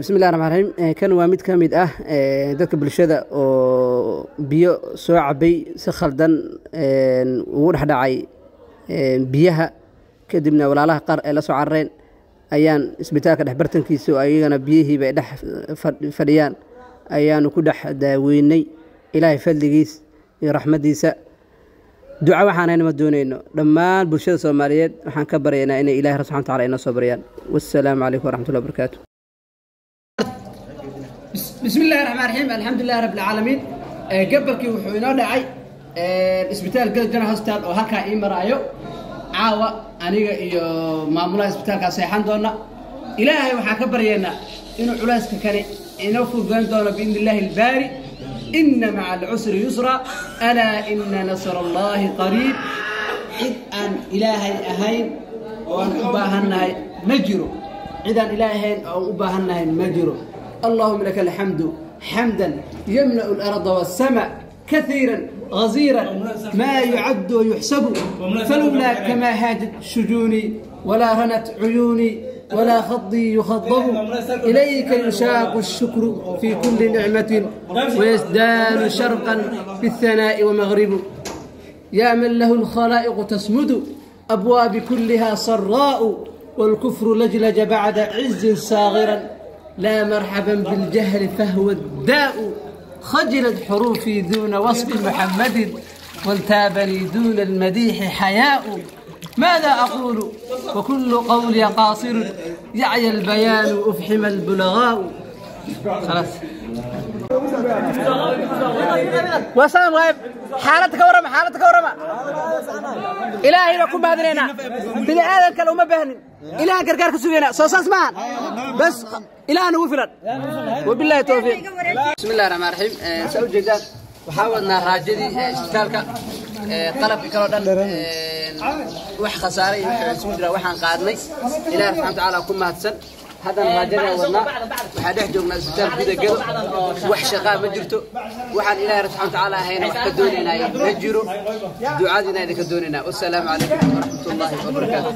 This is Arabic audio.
bismi illahi raxmaan raxiim kan waa mid ka mid ah dadka bulshada oo biyo soo cabay si khaldan ugu dhex dhacay biyaha kadibna walaalaha qaar ay la soo carareen ayaan isbitaalka dhex bartankiisa oo ayagana biyihiiba ay dhex fadhiyaan ayaanu ku dhex daaweynay. Ilaahay fadligiis iyo raxmaddiisa duca waxaanayna ma doonayno. Dhammaan bulshada soomaaliyeed waxaan ka baryaynaa inay ilahay rab subxana wataala inoo soo baryaan wassalaamu calaykum waraxmatullahi wabarakaatu bismi illaahi raxmaan raxiim alxamdulilahi rabbi alcaalamiin gabalkii wuxuu inoo dhacay isbitaal galgana hostal oo halkaa ii maraayo. Caawa aniga iyo maamulaha isbitaalkaa seexan doona ilaahay waxaan ka baryaynaa inuu culayska kani inoo fududayn doono biidni illaahi albaari إن مع العسر يسرا. ألا إن نصر الله قريب. إذ أن إلهي أهين. وأن أباهن مجر إذ أن إلهي أو أباهنها مجر اللهم لك الحمد حمدا يملأ الأرض والسماء كثيرا غزيرا. ما يعد ويحسب. فلولا كما هاجت شجوني ولا رنت عيوني ولا خضي يخضب إليك يشاق الشكر في كل نعمة ويزدان شرقا بالثناء ومغرب. يا من له الخلائق تسمد أبواب كلها صراء والكفر لجلج بعد عز صاغرا. لا مرحبا بالجهل فهو الداء. خجلت حروفي دون وصف محمد وانتابني دون المديح حياء. ماذا أقول؟ وكل قولي قاصر. يعي البيان أفحم البلغاء. خلاص. وسلام غايب. حالتك ورما حالتك ورما إلهي لكم بهذننا بني آدم كان وما إلهي كركارك سوينا صوصاص معا بس إلهي نوفرا وبالله التوفيق. بسم الله الرحمن الرحيم. سأو جدان وحاولنا راجدي. اسبitaalka qalabka kaloo dhan wax khasaaray iyo isugu jira waxaan qaadnay ilaahay subxaana watacaala ku mahadsan haddana raajadaan wadnaa waxaa dhex joognaa isbitaal gudagedo wax shaqaa ma jirto waxaan ilaahay subxana watacaala ahayna wax ka doonaynaayo ma jiro ducadiina idinka doonaynaa wasalaamu calaykum waraxmatullaahi wabarakaatu